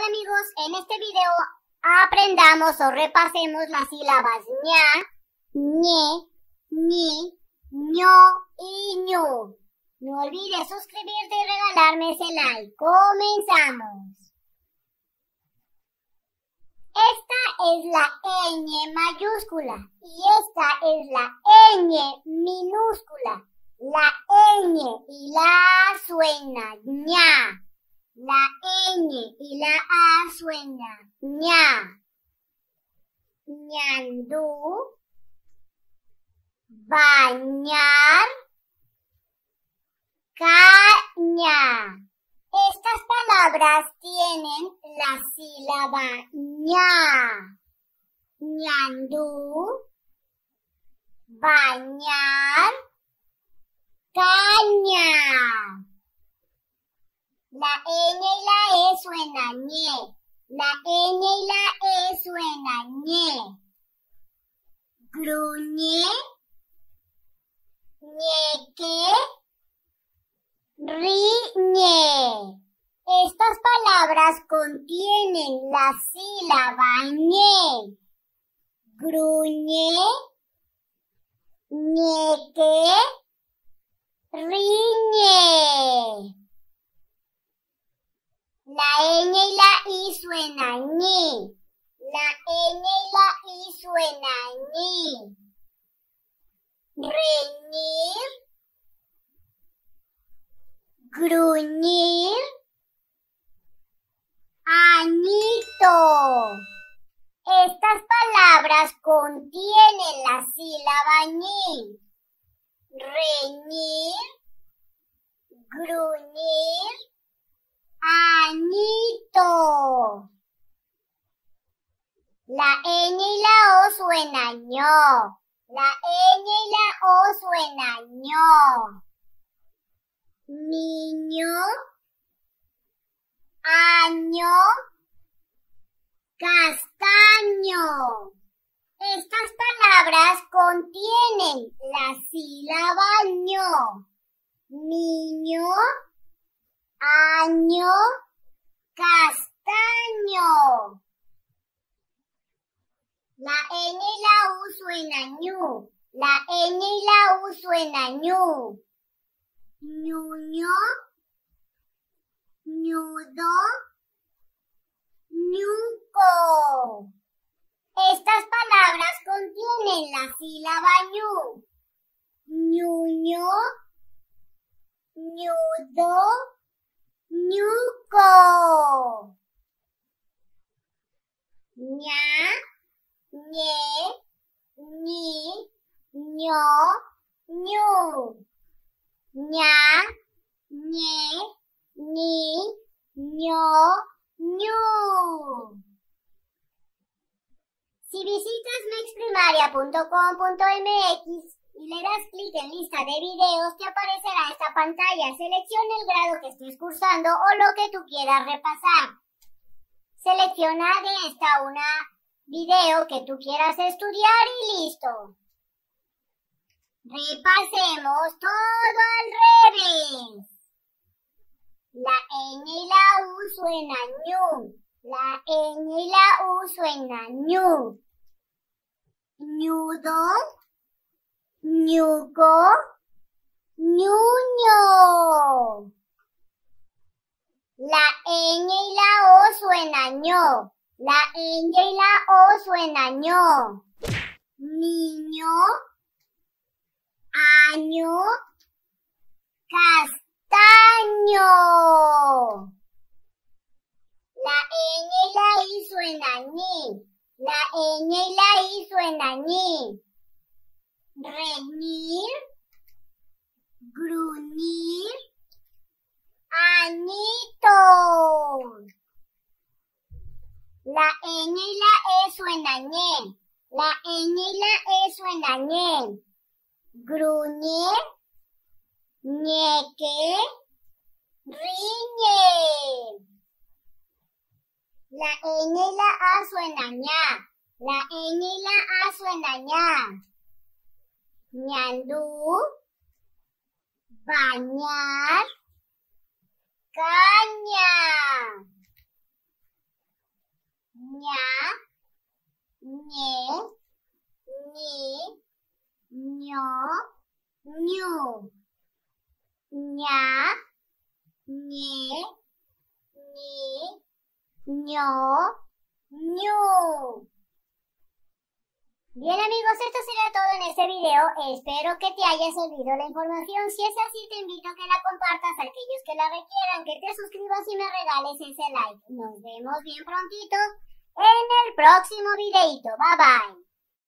Hola amigos, en este video aprendamos o repasemos las sílabas ña, ñe, ñi, ño y ñu. No olvides suscribirte y regalarme ese like. Comenzamos. Esta es la ñ mayúscula y esta es la ñ minúscula. La ñ y la suena ña. La ñ y la a suena ña. ñandú, bañar, caña. Estas palabras tienen la sílaba ña. ñandú, bañar, caña. La ñ y la e suena ñe. La ñ y la e suena ñe. Gruñe, ñeque, riñe. Estas palabras contienen la sílaba ñe. Gruñe, ñeque, riñe. La ñ y la i suena. La ñ y la i suena ñi. Reñir, gruñir, añito. Estas palabras contienen la sílaba ñi. Reñir, gruñir, añito. La ñ y la o suena ño. La ñ y la o suena ño. Niño, año, castaño. Estas palabras contienen la sílaba ño. Niño, año, castaño. La ñ y la u suena ñu. La ñ y la u suena ñu. Ñuño, ñudo, ñuco. Estas palabras contienen la sílaba ñu. Ñuño, ñudo, ñuco. Ña, ñe, ñi, ño, ñu. ña, ñe, ñi, ño, ñu. Si visitas mexprimaria.com.mx y le das clic en lista de videos, te aparecerá esta pantalla. Selecciona el grado que estés cursando o lo que tú quieras repasar. Selecciona de esta una video que tú quieras estudiar y listo. Repasemos todo al revés. La ñ y la u suena ñu. La ñ y la u suena ñu. Ñudo, ñugo, ñuño. La ñ y la o suena ño. La ñ y la o suena ño. Niño, año, castaño. La ñ y la i suena. La ñ y la i suena. Reñir, gruñir, añito. La ñ y la e suena. La ñ y la e suena ñe. Gruñir, ñeque, riñe. La ñ y la a suena. La ñ y la a suena ña. Ñandú, bañar, caña ña, ñe, ñi, ño, ñu, ña, ñe, ñi, ño, ñu. Bien amigos, esto será todo en este video. Espero que te haya servido la información. Si es así, te invito a que la compartas a aquellos que la requieran, que te suscribas y me regales ese like. Nos vemos bien prontito en el próximo videito. Bye bye.